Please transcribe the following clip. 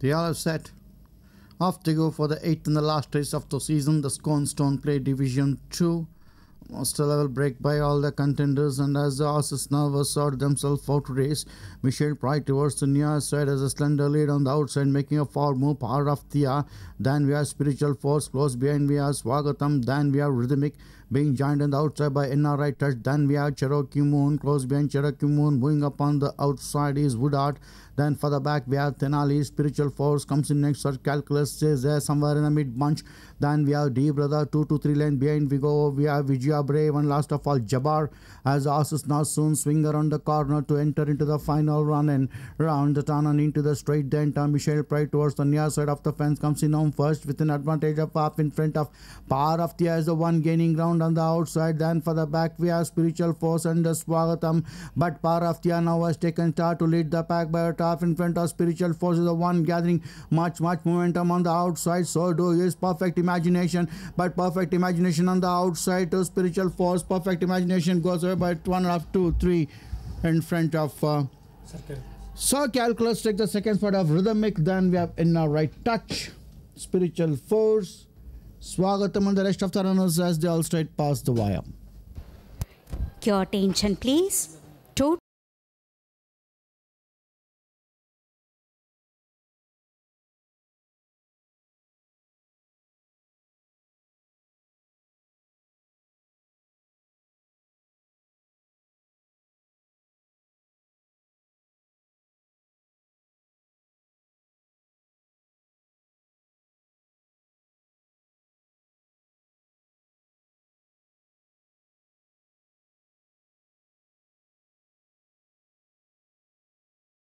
The all are set. Off they go for the eighth and the last race of the season, the Scone Stone Plate Division 2. Master level break by all the contenders, and as the horses now sort themselves out to race, Michelle Pride towards the near side as a slender lead on the outside, making a forward more Power of Thea. Then we have Spiritual Force close behind. We have Swagatam. Then we have Rhythmic being joined on the outside by NRI Touch. Then we have Cherokee Moon close behind Cherokee Moon. Moving up on the outside is Woodart. Then for the back we have Tenali. Spiritual Force comes in next. Search Calculus is there somewhere in the mid bunch. Then we have D Brother 2 to 3 lane behind. We go. We have Brave and last of all Jabbar as horses now soon swing around the corner to enter into the final run and round the turn and into the straight. Then turn Michelle Pride towards the near side of the fence comes in home first with an advantage of half in front of Power of the as the one gaining ground on the outside. Then for the back we have Spiritual Force and the Swagatam. But Power of the now has taken start to lead the pack by a half in front of Spiritual Force is the one gathering much much momentum on the outside. So do his perfect imagination, but perfect imagination on the outside to Spiritual Spiritual force. Perfect imagination goes away by one and a half, two, three in front of. Uh, so calculus take the second part of rhythmic. Then we have inner right touch, spiritual force, swagatam, and the rest of the runners as they all straight past the wire. Your attention, please.